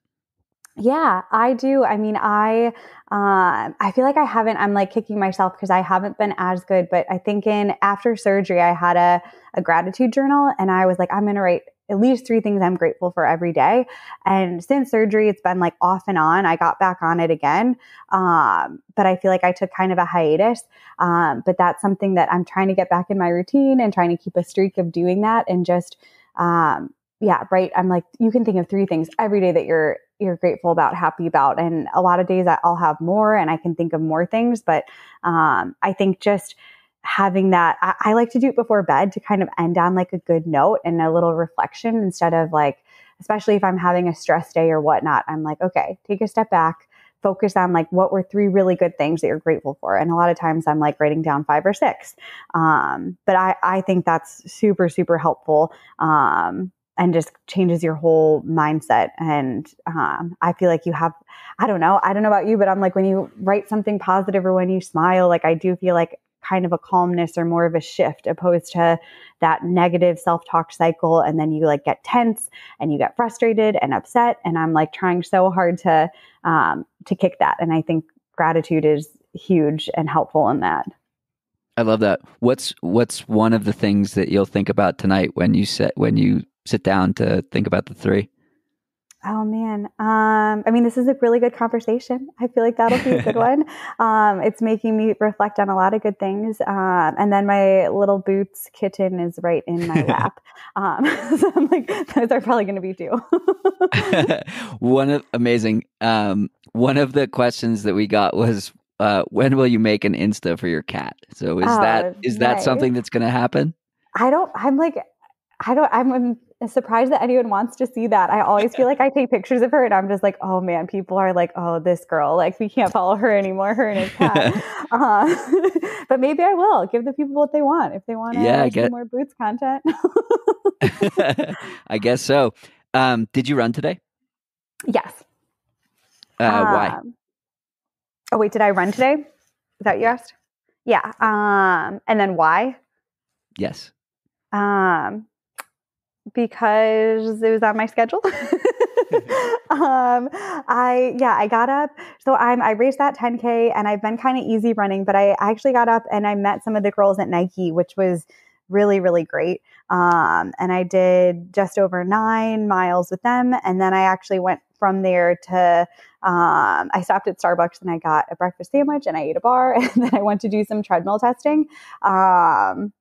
Yeah, I do. I mean, I uh, I feel like I haven't. I'm like kicking myself because I haven't been as good. But I think in after surgery, I had a a gratitude journal, and I was like, I'm gonna write at least three things I'm grateful for every day. And since surgery, it's been like off and on. I got back on it again, um, but I feel like I took kind of a hiatus. Um, but that's something that I'm trying to get back in my routine and trying to keep a streak of doing that and just um, yeah, right. I'm like, you can think of three things every day that you're you're grateful about, happy about, and a lot of days I'll have more, and I can think of more things. But um, I think just having that, I, I like to do it before bed to kind of end on like a good note and a little reflection instead of like, especially if I'm having a stress day or whatnot. I'm like, okay, take a step back, focus on like what were three really good things that you're grateful for and a lot of times i'm like writing down five or six um, but I, I think that's super super helpful um, and just changes your whole mindset. And um, I feel like you have, I don't know, I don't know about you, but I'm like, when you write something positive or when you smile, like I do feel like kind of a calmness or more of a shift opposed to that negative self-talk cycle. And then you like get tense and you get frustrated and upset. And i'm like trying so hard to um, to kick that. And i think gratitude is huge and helpful in that. I love that. What's what's one of the things that you'll think about tonight when you set when you sit down to think about the three? Oh man. Um, I mean, this is a really good conversation. I feel like that'll be a good [laughs] one. Um, it's making me reflect on a lot of good things. Um, and then my little boots kitten is right in my [laughs] lap. Um, [laughs] so I'm like, those are probably going to be two. one of amazing. Um, one of the questions that we got was, uh, when will you make an Insta for your cat? So is oh, that is nice. that something that's going to happen? I don't. I'm like, I don't. I'm surprised that anyone wants to see that. I always feel like I take pictures of her and I'm just like, oh man, people are like, oh, this girl, like we can't follow her anymore, her and her [laughs] cat. uh-huh. [laughs] but maybe I will give the people what they want if they want to yeah, get more boots content. [laughs] I guess so. Um, did you run today? Yes. Uh, um, why? Oh wait, did I run today? Is that you asked? Yeah. Um, and then why? Yes. Um, because it was on my schedule. [laughs] [laughs] um, I yeah, I got up. So I'm I raced that 10k, and I've been kind of easy running, but I actually got up and I met some of the girls at Nike, which was really really great. Um, and I did just over nine miles with them, and then I actually went from there to um, I stopped at Starbucks and I got a breakfast sandwich and I ate a bar [laughs] and then I went to do some treadmill testing. Um,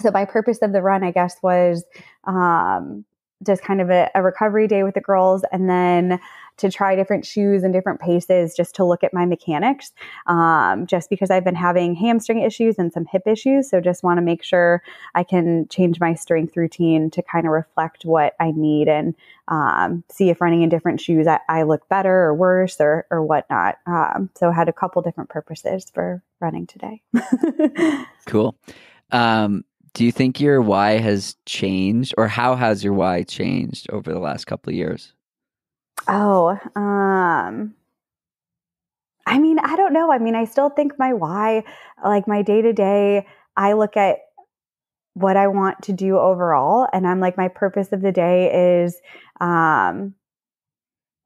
so my purpose of the run, I guess, was um, just kind of a, a, recovery day with the girls and then to try different shoes and different paces just to look at my mechanics um, just because i've been having hamstring issues and some hip issues. So just want to make sure i can change my strength routine to kind of reflect what i need and um, see if running in different shoes I, I, look better or worse or, or whatnot. Um, so I had a couple different purposes for running today. [laughs] Cool. Um, do you think your why has changed or how has your why changed over the last couple of years? Oh, um I mean, I don't know. I mean, I still think my why, like my day to day, I look at what I want to do overall and I'm like my purpose of the day is um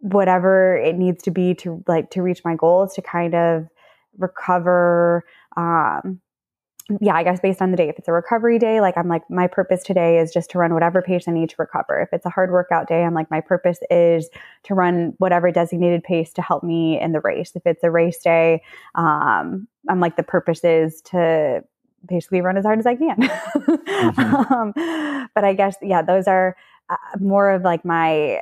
whatever it needs to be to like to reach my goals to kind of recover um yeah, I guess based on the day. If it's a recovery day, like I'm like, my purpose today is just to run whatever pace I need to recover. If it's a hard workout day, I'm like, my purpose is to run whatever designated pace to help me in the race. If it's a race day, um, I'm like, the purpose is to basically run as hard as I can. [laughs] mm-hmm. um, but I guess, yeah, those are uh, more of like my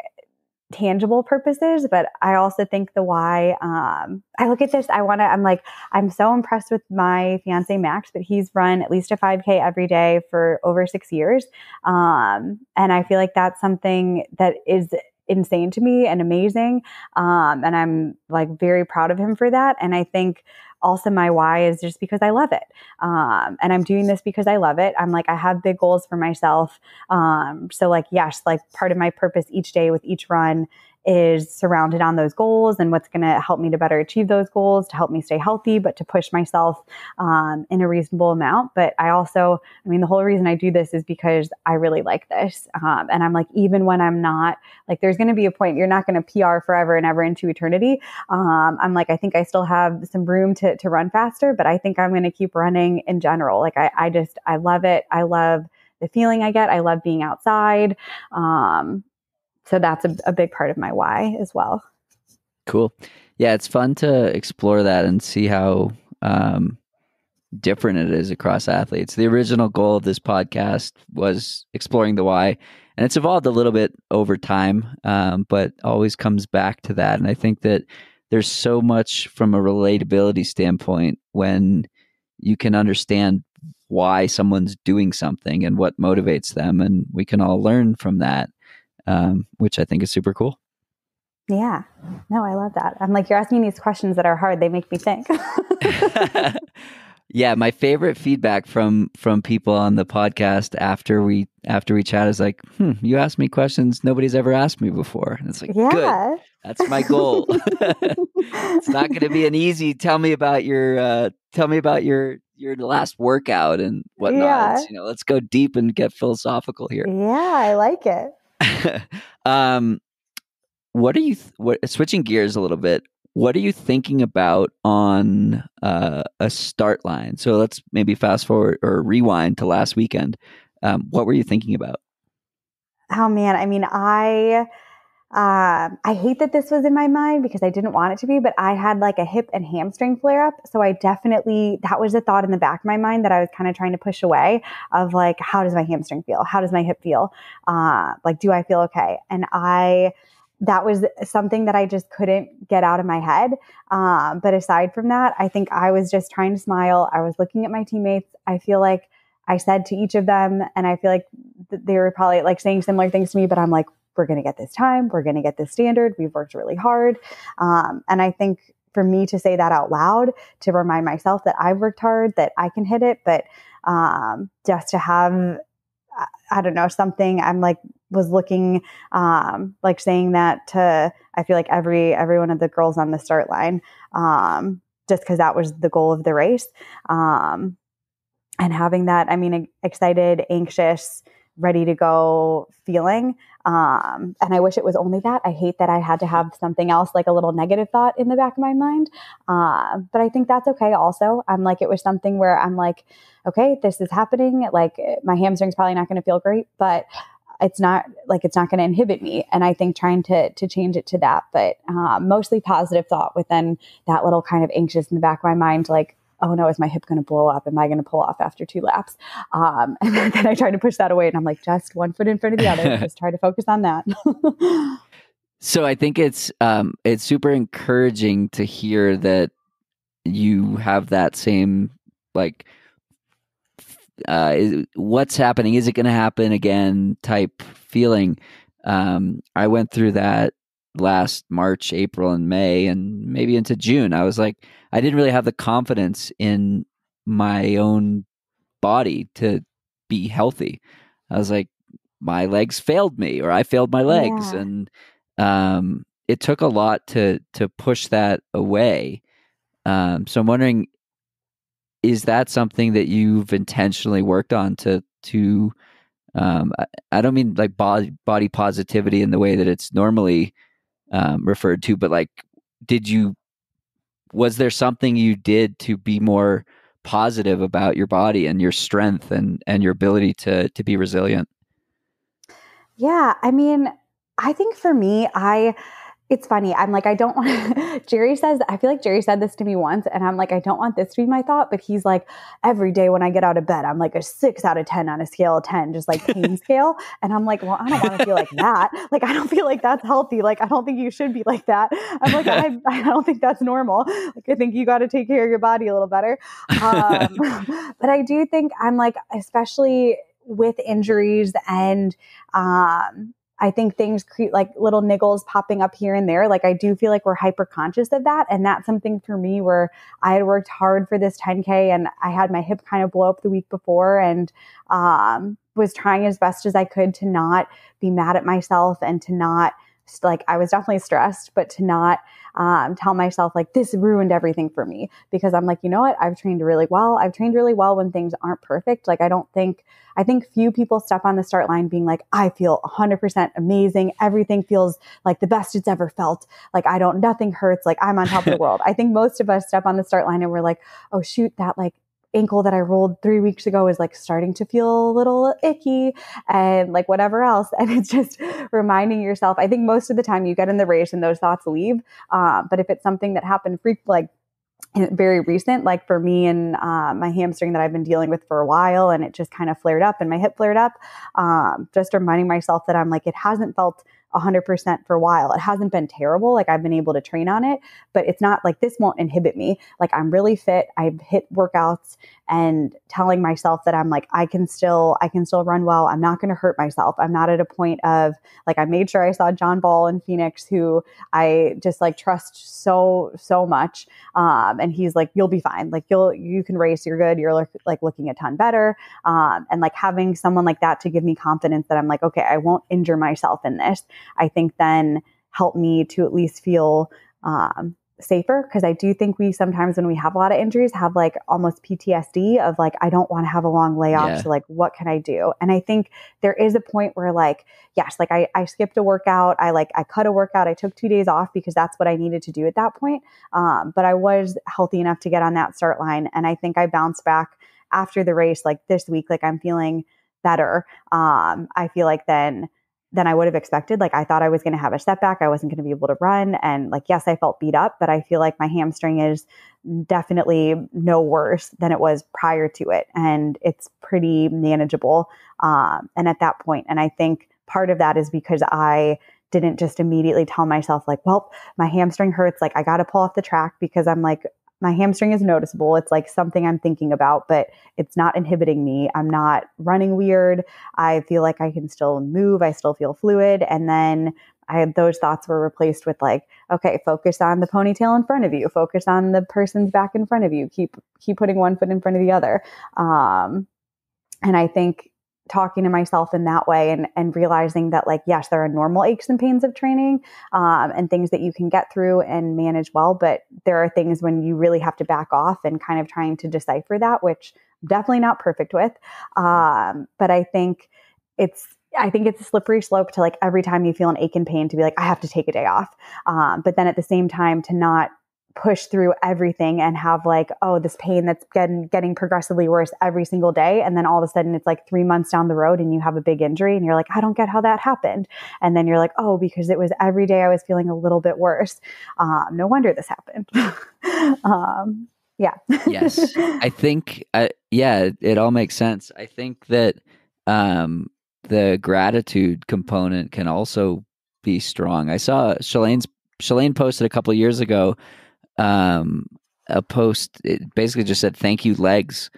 tangible purposes, but I also think the why. Um, I look at this, I want to, I'm like, I'm so impressed with my fiance Max, but he's run at least a 5K every day for over six years. Um, and I feel like that's something that is insane to me and amazing. Um, and I'm like very proud of him for that. And I think also my why is just because I love it. Um, and I'm doing this because I love it. I'm like, I have big goals for myself. Um, so like, yes, like part of my purpose each day with each run is surrounded on those goals and what's going to help me to better achieve those goals to help me stay healthy but to push myself um, in a reasonable amount but i also i mean the whole reason i do this is because i really like this um, and i'm like even when i'm not like there's going to be a point you're not going to pr forever and ever into eternity um, i'm like i think i still have some room to, to run faster but i think i'm going to keep running in general like I, I just i love it i love the feeling I get. I love being outside. Um, so that's a, a big part of my why as well. Cool. Yeah, it's fun to explore that and see how um, different it is across athletes. The original goal of this podcast was exploring the why, and it's evolved a little bit over time, um, but always comes back to that. And I think that there's so much from a relatability standpoint when you can understand why someone's doing something and what motivates them, and we can all learn from that um, which I think is super cool. Yeah. No, I love that. I'm like, you're asking these questions that are hard. They make me think. [laughs] [laughs] yeah, my favorite feedback from from people on the podcast after we after we chat is like, hmm, you asked me questions nobody's ever asked me before. And it's like, yeah. good. That's my goal. [laughs] it's not going to be an easy. Tell me about your. Uh, tell me about your your last workout and whatnot. Yeah. you know, let's go deep and get philosophical here. Yeah, I like it. [laughs] um, what are you? Th- what switching gears a little bit? What are you thinking about on uh, a start line? So let's maybe fast forward or rewind to last weekend. Um, what were you thinking about? Oh man, I mean, I um, I hate that this was in my mind because I didn't want it to be, but I had like a hip and hamstring flare up. So I definitely, that was a thought in the back of my mind that I was kind of trying to push away of like, how does my hamstring feel? How does my hip feel? Uh, like, do I feel okay? And I, that was something that I just couldn't get out of my head. Um, but aside from that, I think I was just trying to smile. I was looking at my teammates. I feel like I said to each of them, and I feel like they were probably like saying similar things to me, but I'm like, we're going to get this time, we're going to get this standard, we've worked really hard. Um, and I think for me to say that out loud, to remind myself that I've worked hard, that I can hit it, but um, just to have, I don't know, something I'm like, was looking um, like saying that to I feel like every every one of the girls on the start line um, just because that was the goal of the race um, and having that I mean excited anxious ready to go feeling. Um, and I wish it was only that. I hate that I had to have something else, like a little negative thought in the back of my mind. Uh, but I think that's okay also. I'm like, it was something where I'm like, okay, this is happening. Like, my hamstring's probably not going to feel great, but it's not like it's not going to inhibit me and i think trying to to change it to that but uh, mostly positive thought within that little kind of anxious in the back of my mind like oh no is my hip going to blow up am i going to pull off after two laps um, [laughs] and then i try to push that away and i'm like just one foot in front of the other [laughs] just try to focus on that [laughs] so i think it's um, it's super encouraging to hear that you have that same like uh, is, what's happening? Is it going to happen again? Type feeling. Um, I went through that last March, April, and May, and maybe into June. I was like, I didn't really have the confidence in my own body to be healthy. I was like, my legs failed me, or I failed my legs, yeah. and um, it took a lot to to push that away. Um, so I'm wondering, is that something that you've intentionally worked on to to um, I, I, don't mean like body body positivity in the way that it's normally um, referred to, but like, did you was there something you did to be more positive about your body and your strength and and your ability to to be resilient? Yeah, I mean, I think for me, I it's funny. I'm like, I don't want [laughs] Jerry says, I feel like Jerry said this to me once, and I'm like, I don't want this to be my thought, but he's like, every day when I get out of bed, I'm like a six out of 10 on a scale of 10, just like pain [laughs] scale. And I'm like, well, I don't want to feel like that. [laughs] Like, I don't feel like that's healthy. Like, I don't think you should be like that. I'm like, I, I don't think that's normal. Like, I think you got to take care of your body a little better. Um, but I do think I'm like, especially with injuries and um, I think things create like little niggles popping up here and there. Like I do feel like we're hyper conscious of that. And that's something for me where I had worked hard for this 10K and I had my hip kind of blow up the week before and um, was trying as best as I could to not be mad at myself and to not like I was definitely stressed, but to not um, tell myself like this ruined everything for me because I'm like, you know what? I've trained really well. I've trained really well when things aren't perfect. Like I don't think I think few people step on the start line being like, I feel 100% amazing. Everything feels like the best it's ever felt. Like I don't, nothing hurts. Like I'm on top of the [laughs] world. I think most of us step on the start line and we're like, oh shoot, that like ankle that I rolled three weeks ago is like starting to feel a little icky and like whatever else. [laughs] And it's just reminding yourself. I think most of the time you get in the race and those thoughts leave. Uh, but if it's something that happened freak like very recent, like for me and uh, my hamstring that I've been dealing with for a while, and it just kind of flared up and my hip flared up. Um, just reminding myself that I'm like, it hasn't felt 100% for a while. It hasn't been terrible. Like I've been able to train on it, but it's not like this won't inhibit me. Like I'm really fit. I've hit workouts and telling myself that I'm like, I can still, I can still run well. I'm not going to hurt myself. I'm not at a point of like, I made sure I saw John Ball in Phoenix, who I just like trust so, so much. Um, and he's like, you'll be fine. Like you'll, you can race, you're good. You're like, like looking a ton better. Um, and like having someone like that to give me confidence that I'm like, okay, I won't injure myself in this. I think then help me to at least feel, um, safer. Because I do think we sometimes when we have a lot of injuries have like almost PTSD of like I don't want to have a long layoff yeah. so like what can I do? And I think there is a point where like yes like I, I skipped a workout. I like I cut a workout. I took two days off because that's what I needed to do at that point. Um, but I was healthy enough to get on that start line and I think I bounced back after the race like this week like I'm feeling better. Um, I feel like then than I would have expected. Like I thought I was going to have a setback. I wasn't going to be able to run. And like, yes, I felt beat up, but I feel like my hamstring is definitely no worse than it was prior to it. And it's pretty manageable. Um, and at that point, and I think part of that is because I didn't just immediately tell myself like, well, my hamstring hurts. Like I got to pull off the track because I'm like, my hamstring is noticeable. It's like something I'm thinking about, but it's not inhibiting me. I'm not running weird. I feel like I can still move. I still feel fluid. And then I had those thoughts were replaced with like, okay, focus on the ponytail in front of you. Focus on the person's back in front of you. Keep keep putting one foot in front of the other. Um, and I think talking to myself in that way and, and realizing that like yes there are normal aches and pains of training um, and things that you can get through and manage well but there are things when you really have to back off and kind of trying to decipher that which I'm definitely not perfect with um, but i think it's I think it's a slippery slope to like every time you feel an ache and pain to be like, I have to take a day off. Um, but then at the same time, to not push through everything and have like, oh, this pain that's getting getting progressively worse every single day. And then all of a sudden it's like three months down the road and you have a big injury and you're like, I don't get how that happened. And then you're like, oh, because it was every day I was feeling a little bit worse. Um, no wonder this happened. [laughs] um, yeah. yes. I think, uh, yeah, it all makes sense. I think that um, the gratitude component can also be strong. I saw Shalane's Shalane posted a couple years ago um, a post. It basically just said "Thank you, legs,"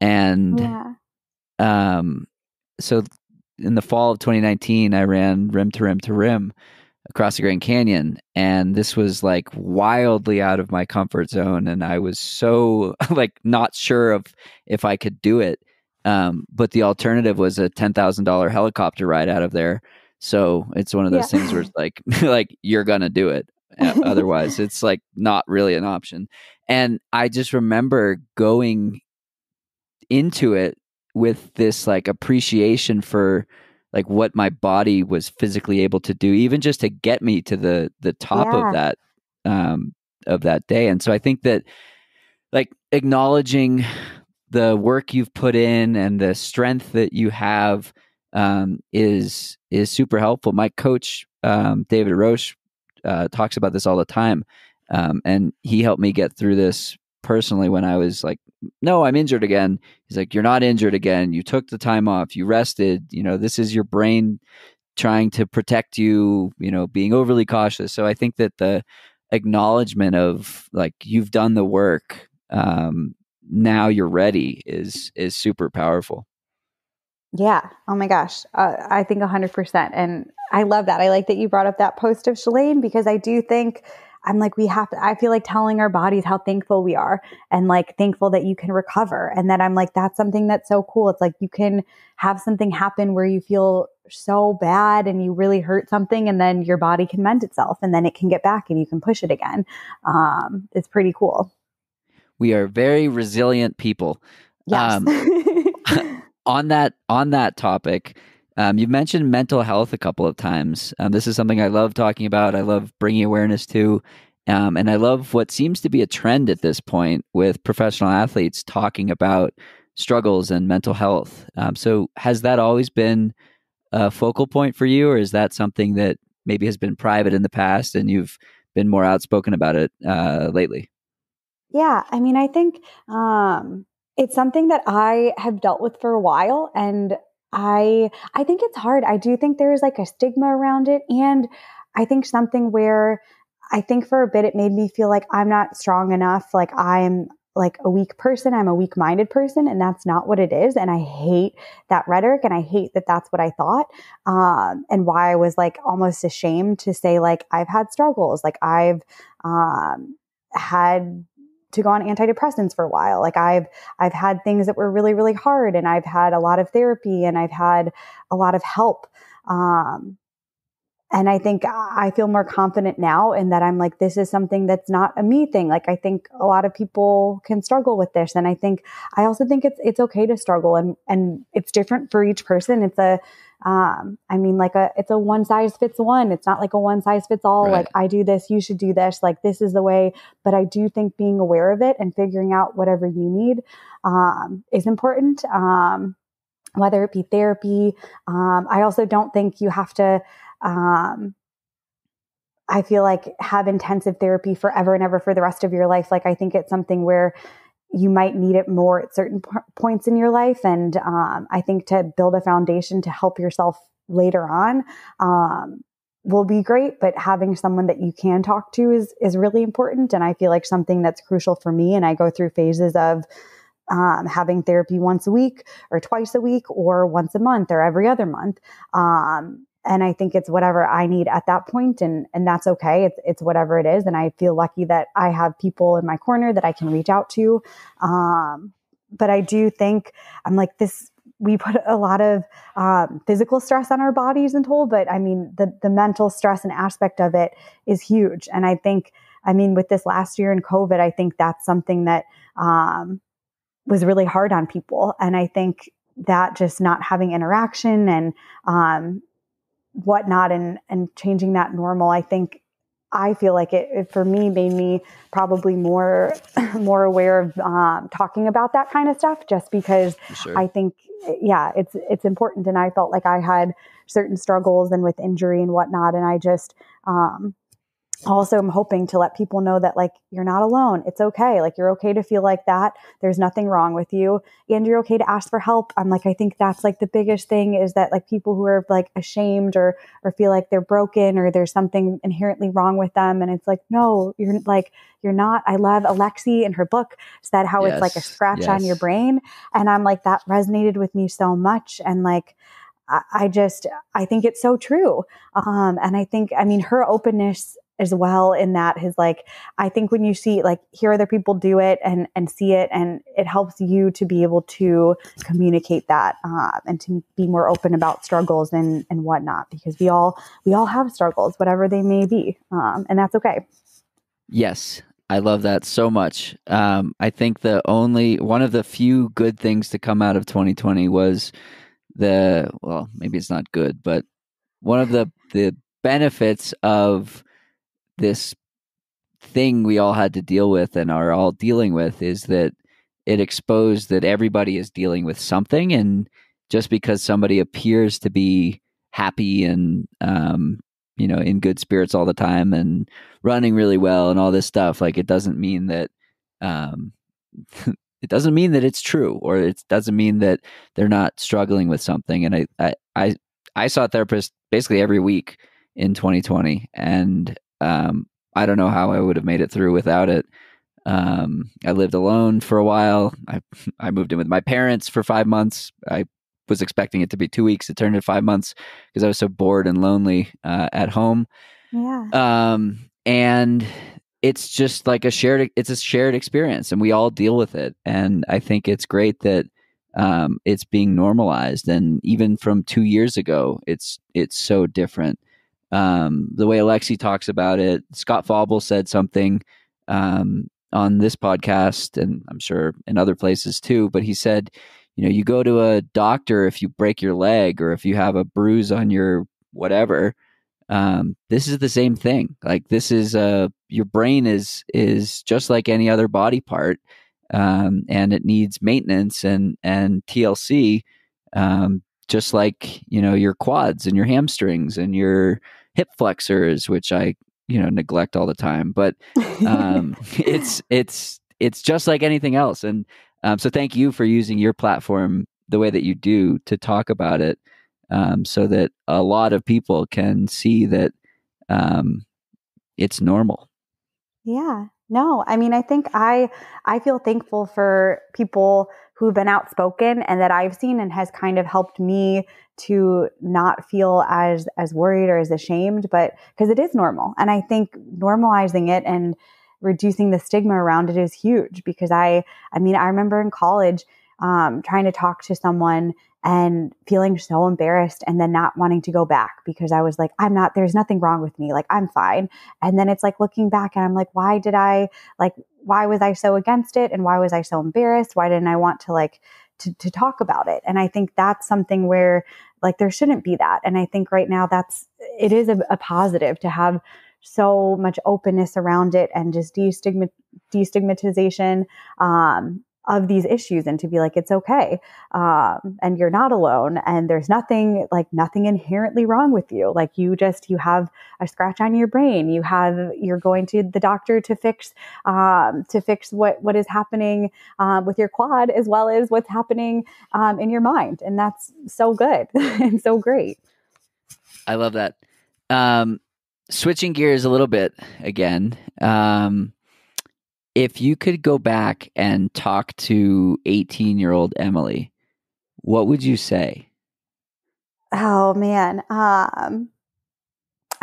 and yeah. um, so in the fall of 2019, I ran rim to rim to rim across the Grand Canyon, and this was like wildly out of my comfort zone, and I was so [laughs] like not sure of if I could do it. Um, but the alternative was a ten thousand dollar helicopter ride out of there. So it's one of those yeah. things where it's [laughs] like [laughs] like you're gonna do it. [laughs] Otherwise, it's like not really an option. And I just remember going into it with this like appreciation for like what my body was physically able to do, even just to get me to the the top yeah. of that um, of that day. And so I think that like acknowledging the work you've put in and the strength that you have um, is is super helpful. My coach um, David Roche uh, talks about this all the time, um, and he helped me get through this personally when I was like, "No, I'm injured again." He's like, "You're not injured again. You took the time off. You rested. You know, this is your brain trying to protect you. You know, being overly cautious." So I think that the acknowledgement of like you've done the work um, now you're ready is is super powerful yeah. Oh my gosh. Uh, I think 100%. And I love that. I like that you brought up that post of Shalane because I do think I'm like, we have to, I feel like telling our bodies how thankful we are and like thankful that you can recover. And that I'm like, that's something that's so cool. It's like you can have something happen where you feel so bad and you really hurt something and then your body can mend itself and then it can get back and you can push it again. Um, it's pretty cool. We are very resilient people. Yes. Um, [laughs] on that on that topic, um, you've mentioned mental health a couple of times. Um, this is something I love talking about. I love bringing awareness to, um, and I love what seems to be a trend at this point with professional athletes talking about struggles and mental health. Um, so, has that always been a focal point for you, or is that something that maybe has been private in the past and you've been more outspoken about it uh, lately? Yeah, I mean, I think um, it's something that I have dealt with for a while and I I think it's hard. I do think there's like a stigma around it and I think something where I think for a bit it made me feel like I'm not strong enough, like I'm like a weak person, I'm a weak-minded person and that's not what it is and I hate that rhetoric and I hate that that's what I thought. Um, and why I was like almost ashamed to say like I've had struggles, like I've um, had to go on antidepressants for a while. Like I've I've had things that were really really hard, and I've had a lot of therapy, and I've had a lot of help. Um, and I think I feel more confident now in that I'm like, this is something that's not a me thing. Like I think a lot of people can struggle with this. And I think I also think it's it's okay to struggle and and it's different for each person. It's a um, I mean, like a, it's a one size fits one. It's not like a one size fits all. Right. Like I do this, you should do this. Like this is the way. But I do think being aware of it and figuring out whatever you need um, is important. Um, whether it be therapy. Um, I also don't think you have to. Um, I feel like have intensive therapy forever and ever for the rest of your life. Like I think it's something where you might need it more at certain p- points in your life. And um, I think to build a foundation to help yourself later on um, will be great. But having someone that you can talk to is is really important. And I feel like something that's crucial for me. And I go through phases of um, having therapy once a week or twice a week or once a month or every other month. Um, and I think it's whatever I need at that point, and and that's okay. It's it's whatever it is, and I feel lucky that I have people in my corner that I can reach out to. Um, but I do think I'm like this. We put a lot of um, physical stress on our bodies and toll, but I mean the the mental stress and aspect of it is huge. And I think, I mean, with this last year in COVID, I think that's something that um, was really hard on people. And I think that just not having interaction and um, whatnot and and changing that normal i think I feel like it, it, for me made me probably more [laughs] more aware of um, talking about that kind of stuff just because sure. I think yeah it's it's important and I felt like I had certain struggles and with injury and whatnot and I just um, also i'm hoping to let people know that like you're not alone. It's okay. Like you're okay to feel like that. There's nothing wrong with you. And you're okay to ask for help. I'm like i think that's like the biggest thing is that like people who are like ashamed or or feel like they're broken or there's something inherently wrong with them. And it's like no you're like you're not. I love alexi in her book said how yes. it's like a scratch yes. on your brain. And i'm like that resonated with me so much. And like I just, I think it's so true. Um, and I think, I mean, her openness as well in that his like i think when you see like hear other people do it and and see it and it helps you to be able to communicate that uh, and to be more open about struggles and and whatnot because we all we all have struggles whatever they may be um, and that's okay yes I love that so much. Um, I think the only one of the few good things to come out of 2020 was the well, maybe it's not good, but one of the the benefits of this thing we all had to deal with and are all dealing with is that it exposed that everybody is dealing with something and just because somebody appears to be happy and um, you know in good spirits all the time and running really well and all this stuff like it doesn't mean that um, [laughs] it doesn't mean that it's true or it doesn't mean that they're not struggling with something. And i i i, I saw a therapist basically every week in 2020 and um, I don't know how I would have made it through without it. Um, I lived alone for a while. I [laughs] I moved in with my parents for five months. I was expecting it to be two weeks. It turned into five months because I was so bored and lonely uh, at home. Yeah. Um, and it's just like a shared. It's a shared experience, and we all deal with it. And I think it's great that um, it's being normalized. And even from two years ago, it's it's so different um, the way Alexi talks about it. Scott Fauble said something um, on this podcast, and I'm sure in other places too. But he said, you know, you go to a doctor if you break your leg or if you have a bruise on your whatever. Um, this is the same thing. Like this is uh, your brain is is just like any other body part, um, and it needs maintenance and and TLC. Just like you know your quads and your hamstrings and your hip flexors, which I you know neglect all the time. But um, [laughs] it's it's it's just like anything else. And um, so thank you for using your platform the way that you do to talk about it, um, so that a lot of people can see that um, it's normal. Yeah. No, I mean, I think I I feel thankful for people who've been outspoken and that I've seen and has kind of helped me to not feel as as worried or as ashamed but because it is normal. And i think normalizing it and reducing the stigma around it is huge because i i mean i remember in college um, trying to talk to someone and feeling so embarrassed and then not wanting to go back because I was like, I'm not, there's nothing wrong with me. Like, I'm fine. And then it's like looking back and I'm like, why did I, like, why was I so against it? And why was I so embarrassed? Why didn't I want to, like, to, to talk about it? And I think that's something where like there shouldn't be that. And I think right now that's, it is a, a positive to have so much openness around it and just destigmat- destigmatization um, of these issues and to be like it's okay um, and you're not alone and there's nothing like nothing inherently wrong with you. Like you just you have a scratch on your brain. You have you're going to the doctor to fix um, to fix what what is happening um, with your quad as well as what's happening um, in your mind. And that's so good [laughs] and so great. I love that. Um, switching gears a little bit again um, if you could go back and talk to 18 year old Emily, what would you say? Oh man. Um,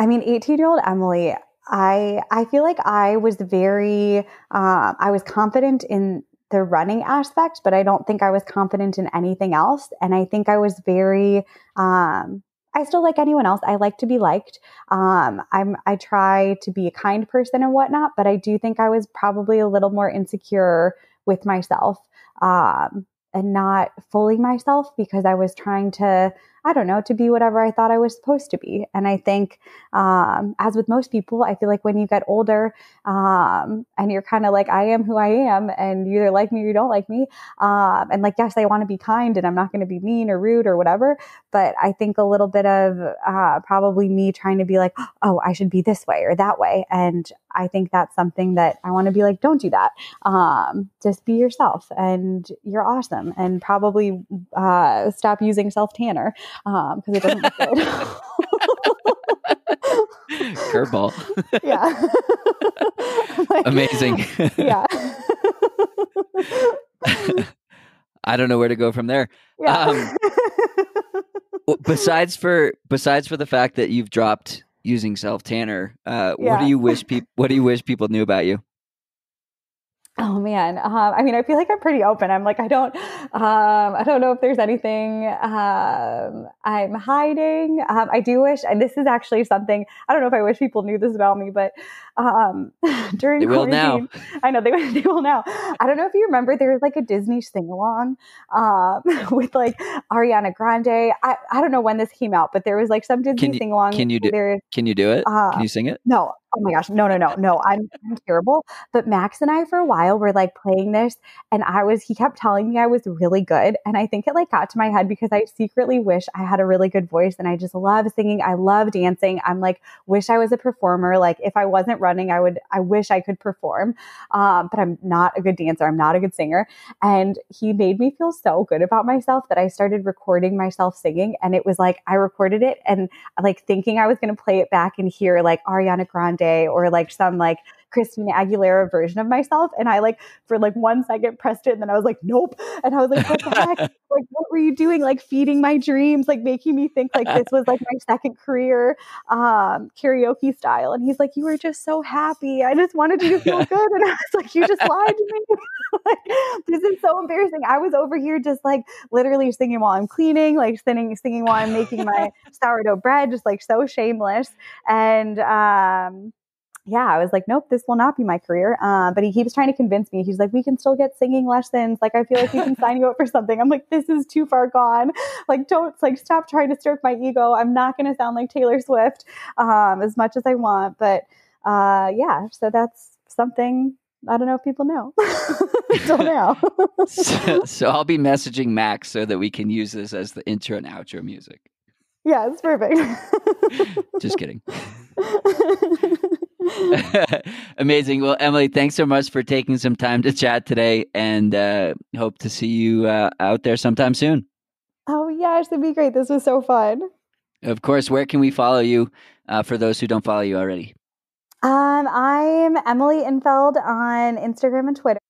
I mean, 18 year old Emily, I, I feel like I was very, uh, I was confident in the running aspect, but I don't think I was confident in anything else. And I think I was very, um, I still like anyone else. I like to be liked. Um, I'm I try to be a kind person and whatnot, but I do think I was probably a little more insecure with myself um, and not fully myself because I was trying to. I don't know, to be whatever I thought I was supposed to be. And I think, um, as with most people, I feel like when you get older um, and you're kind of like, I am who I am, and you either like me or you don't like me. Um, and like, yes, I want to be kind and I'm not going to be mean or rude or whatever. But I think a little bit of uh, probably me trying to be like, oh, I should be this way or that way. And I think that's something that I want to be like, don't do that. Um, just be yourself and you're awesome. And probably uh, stop using self tanner because um, it doesn't look good. Curveball. yeah. [laughs] like, Amazing. yeah. [laughs] I don't know where to go from there. Yeah. Um, besides for besides for the fact that you've dropped using self tanner, uh, yeah. what do you wish people what do you wish people knew about you? Oh man, um, I mean, I feel like I'm pretty open. I'm like, I don't, um, I don't know if there's anything um, I'm hiding. Um, I do wish, and this is actually something I don't know if I wish people knew this about me, but um, [laughs] during they will now. I know they, [laughs] they will now. I don't know if you remember there was like a Disney sing along um, [laughs] with like Ariana Grande. I, I don't know when this came out, but there was like some Disney sing along. Can you do? Can you do it? Uh, can you sing it? No, oh my gosh, no, no, no, no, I'm, I'm terrible. But Max and I, for a while, were like playing this, and I was, he kept telling me I was really good. And I think it like got to my head because I secretly wish I had a really good voice and I just love singing. I love dancing. I'm like, wish I was a performer. Like, if I wasn't running, I would, I wish I could perform. Um, but I'm not a good dancer. I'm not a good singer. And he made me feel so good about myself that I started recording myself singing. And it was like, I recorded it and like thinking I was going to play it back and hear like Ariana Grande or like some like Christina Aguilera version of myself. And I like for like one second pressed it and then I was like, nope. And I was like, what the [laughs] heck? Like, what were you doing? Like feeding my dreams, like making me think like this was like my second career, um, karaoke style. And he's like, you were just so happy. I just wanted you to feel [laughs] good. And I was like, you just lied to me. [laughs] like, this is so embarrassing. I was over here just like literally singing while I'm cleaning, like singing, singing while I'm making my sourdough bread, just like so shameless. And, um, yeah, I was like, nope, this will not be my career. Uh, but he keeps trying to convince me. He's like, we can still get singing lessons. Like, I feel like we can sign you up for something. I'm like, this is too far gone. Like, don't like stop trying to stroke my ego. I'm not going to sound like Taylor Swift um, as much as I want. But uh, yeah, so that's something I don't know if people know [laughs] until [laughs] now. so, so I'll be messaging Max so that we can use this as the intro and outro music. Yeah, it's perfect. [laughs] Just kidding. [laughs] Amazing. Well, Emily, thanks so much for taking some time to chat today and uh, hope to see you uh, out there sometime soon. Oh, yes, that'd be great. This was so fun. Of course. Where can we follow you uh, for those who don't follow you already? Um, I'm Emily Infeld on Instagram and Twitter.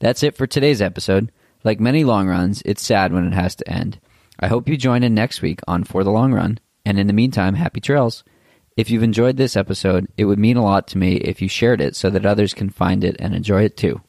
That's it for today's episode. Like many long runs, it's sad when it has to end. I hope you join in next week on For the Long Run. And in the meantime, happy trails. If you've enjoyed this episode, it would mean a lot to me if you shared it so that others can find it and enjoy it too.